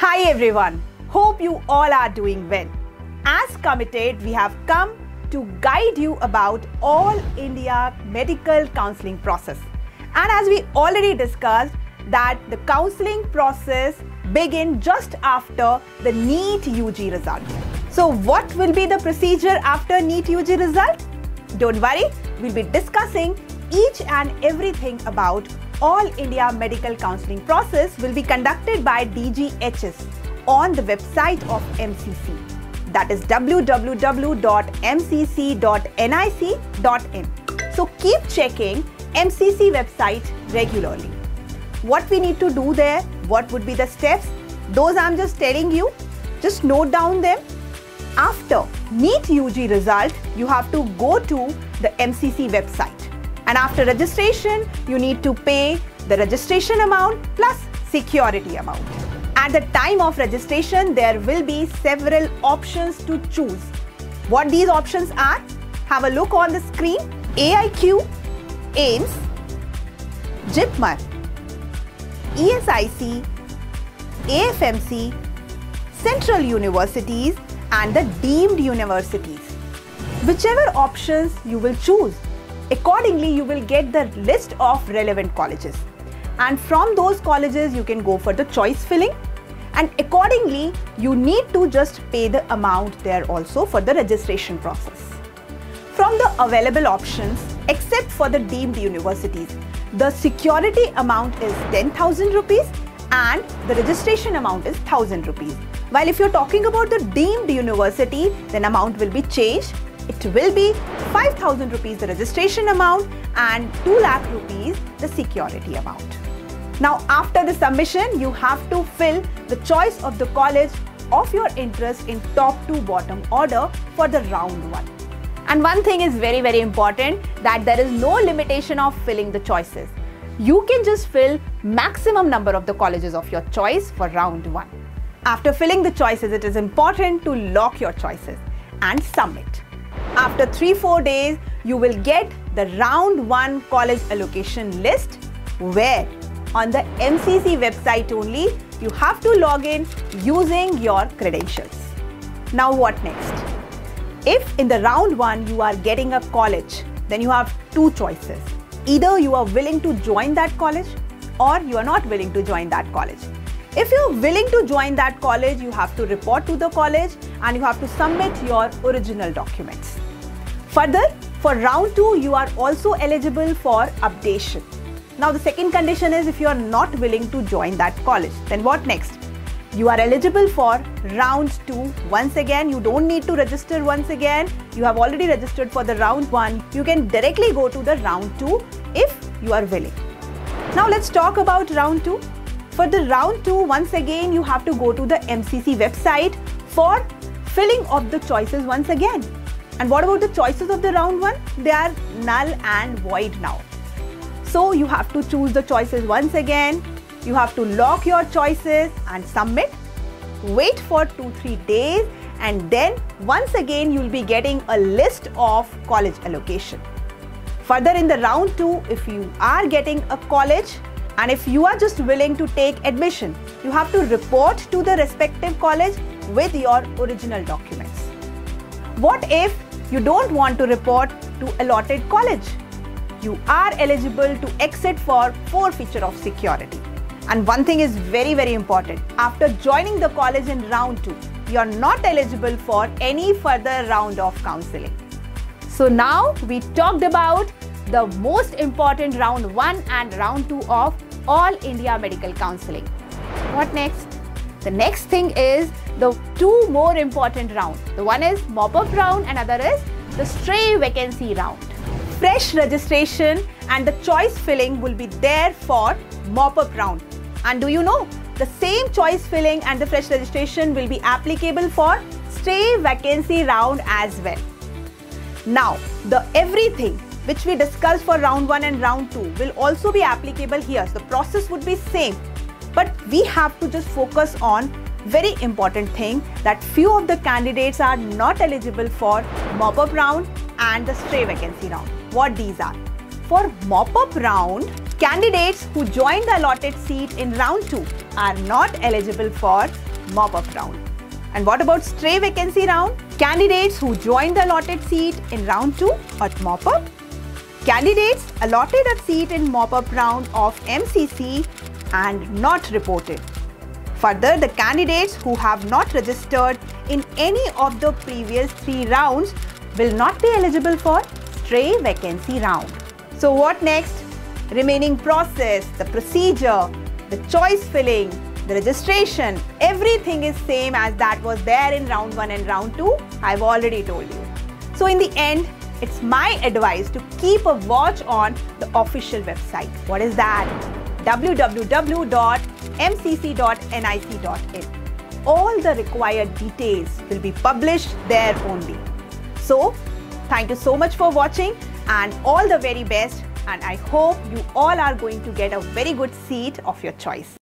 Hi everyone, hope you all are doing well. As committed, we have come to guide you about all India medical counseling process. And as we already discussed that the counseling process begin just after the NEET UG result. So what will be the procedure after NEET UG result? Don't worry, we'll be discussing each and everything about all India medical counseling process will be conducted by DGHS on the website of MCC. That is www.mcc.nic.in. So keep checking MCC website regularly. What we need to do there, what would be the steps, those I'm just telling you. Just note down them. After NEET UG result, you have to go to the MCC website and after registration, you need to pay the registration amount plus security amount. At the time of registration, there will be several options to choose. What these options are? Have a look on the screen. AIQ, AIIMS, JIPMER, ESIC, AFMC, Central Universities and the deemed universities. Whichever options you will choose, Accordingly, you will get the list of relevant colleges. And from those colleges, you can go for the choice filling. And accordingly, you need to just pay the amount there also for the registration process. From the available options, except for the deemed universities, the security amount is 10,000 rupees and the registration amount is 1000 rupees. While if you're talking about the deemed university, then amount will be changed it will be 5000 rupees the registration amount and 2 lakh rupees the security amount. Now after the submission, you have to fill the choice of the college of your interest in top to bottom order for the round 1. And one thing is very very important that there is no limitation of filling the choices. You can just fill maximum number of the colleges of your choice for round 1. After filling the choices, it is important to lock your choices and submit. After 3-4 days, you will get the round 1 college allocation list where on the MCC website only you have to log in using your credentials. Now what next? If in the round 1 you are getting a college, then you have two choices. Either you are willing to join that college or you are not willing to join that college. If you're willing to join that college, you have to report to the college and you have to submit your original documents. Further, for round 2, you are also eligible for updation. Now the second condition is if you are not willing to join that college, then what next? You are eligible for round 2. Once again, you don't need to register once again. You have already registered for the round 1. You can directly go to the round 2 if you are willing. Now let's talk about round 2. For the round 2, once again, you have to go to the MCC website for filling of the choices once again. And what about the choices of the round one? They are null and void now. So you have to choose the choices once again. You have to lock your choices and submit. Wait for 2-3 days and then once again you will be getting a list of college allocation. Further in the round 2, if you are getting a college and if you are just willing to take admission, you have to report to the respective college with your original documents. What if you don't want to report to allotted college. You are eligible to exit for forfeiture of security. And one thing is very, very important. After joining the college in round two, you are not eligible for any further round of counseling. So now we talked about the most important round one and round two of all India medical counseling. What next? The next thing is the two more important rounds. The one is mop-up round and other is the stray vacancy round. Fresh registration and the choice filling will be there for mop-up round. And do you know, the same choice filling and the fresh registration will be applicable for stray vacancy round as well. Now, the everything which we discussed for round 1 and round 2 will also be applicable here. So the process would be same. But we have to just focus on very important thing that few of the candidates are not eligible for mop-up round and the stray vacancy round. What these are? For mop-up round, Candidates who join the allotted seat in round 2 are not eligible for mop-up round. And what about stray vacancy round? Candidates who join the allotted seat in round 2 at mop-up. Candidates allotted a seat in mop-up round of MCC and not reported. Further, the candidates who have not registered in any of the previous three rounds will not be eligible for stray vacancy round. So what next? Remaining process, the procedure, the choice filling, the registration, everything is same as that was there in round 1 and round 2. I've already told you. So in the end, it's my advice to keep a watch on the official website. What is that? www.mcc.nic.in. All the required details will be published there only. So, thank you so much for watching and all the very best and I hope you all are going to get a very good seat of your choice.